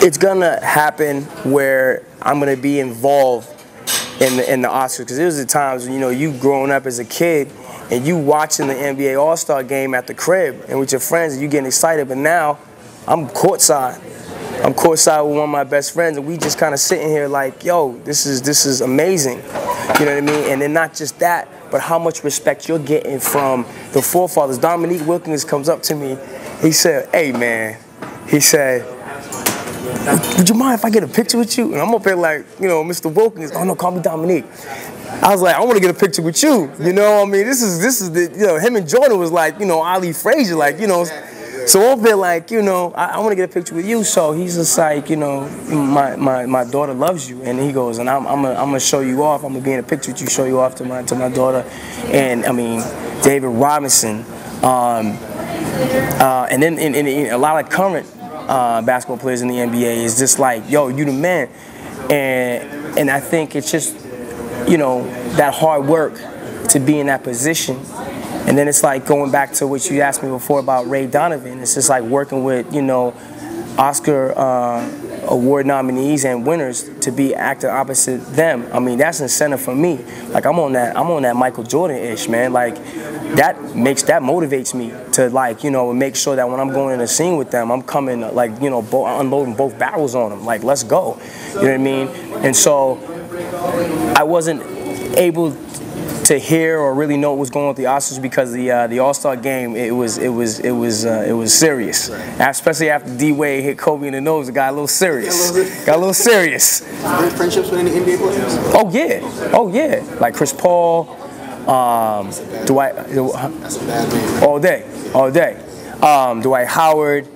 it's gonna happen where I'm gonna be involved in the in the Oscars because there was the times when you know you growing up as a kid and you watching the NBA All Star game at the crib and with your friends and you getting excited, but now I'm courtside. I'm courtside with one of my best friends, and we just kind of sitting here like, yo, this is this is amazing. You know what I mean? And then not just that, but how much respect you're getting from the forefathers. Dominique Wilkins comes up to me. He said, "Hey, man," he said, "Would you mind if I get a picture with you?" And I'm up here like, you know, Mr. Wilkins. Oh no, call me Dominique. I was like, I want to get a picture with you. You know, I mean, this is this is the you know him and Jordan was like, you know, Ali Frazier, like you know. So I'm bit like, you know, I, I want to get a picture with you. So he's just like, you know, my, my, my daughter loves you. And he goes, and I'm, I'm going I'm to show you off. I'm to be in a picture with you, show you off to my, to my daughter. And I mean, David Robinson. Um, uh, and then in, in, a lot of current uh, basketball players in the NBA is just like, yo, you the man. And, and I think it's just, you know, that hard work to be in that position and then it's like going back to what you asked me before about Ray Donovan. It's just like working with, you know, Oscar uh, award nominees and winners to be acting opposite them. I mean, that's incentive for me. Like I'm on that, I'm on that Michael Jordan-ish, man. Like that makes that motivates me to like, you know, make sure that when I'm going in a scene with them, I'm coming like, you know, bo- unloading both barrels on them. Like, let's go. You know what I mean? And so I wasn't able to hear or really know what was going on with the Oscars because the uh, the All Star game it was it was it was uh, it was serious, right. especially after D Wade hit Kobe in the nose. It got a little serious. got a little serious. Friendships with any NBA players? Oh yeah, oh yeah, like Chris Paul, um, Dwight. All day, all day. Um, Dwight Howard.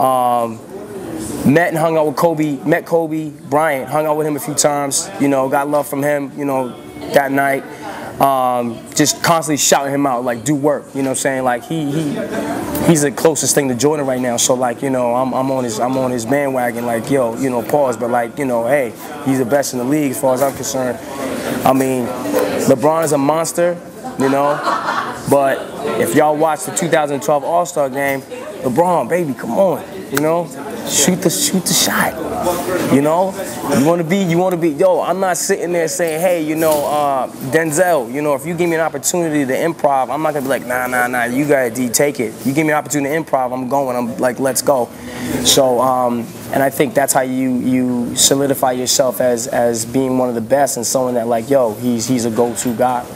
Um, met and hung out with Kobe, met Kobe Bryant, hung out with him a few times, you know, got love from him, you know, that night um, just constantly shouting him out, like, do work. You know I'm saying? Like, he, he he's the closest thing to Jordan right now. So, like, you know, I'm, I'm, on his I'm on his bandwagon, like, yo, you know, pause. But, like, you know, hey, he's the best in the league as far as I'm concerned. I mean, LeBron is a monster, you know. But if y'all watch the 2012 All-Star game, LeBron, baby, come on, you know shoot the shoot the shot. You know, you want to be you want to be. Yo, I'm not sitting there saying, hey, you know, uh, Denzel. You know, if you give me an opportunity to improv, I'm not gonna be like, nah, nah, nah. You gotta take it. You give me an opportunity to improv, I'm going. I'm like, let's go. So, um, and I think that's how you you solidify yourself as as being one of the best and someone that like, yo, he's he's a go-to guy.